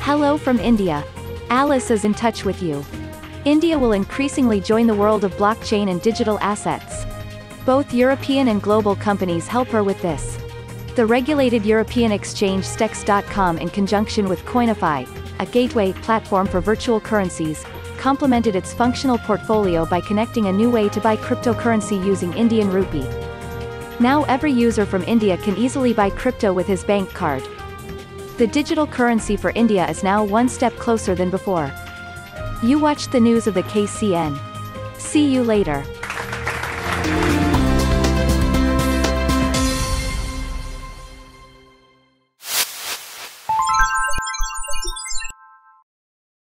Hello from India. Alice is in touch with you. India will increasingly join the world of blockchain and digital assets. Both European and global companies help her with this. The regulated European exchange Stex.com in conjunction with Coinify, a gateway platform for virtual currencies, complemented its functional portfolio by connecting a new way to buy cryptocurrency using Indian rupee. Now every user from India can easily buy crypto with his bank card. The digital currency for India is now one step closer than before. You watched the news of the KCN. See you later.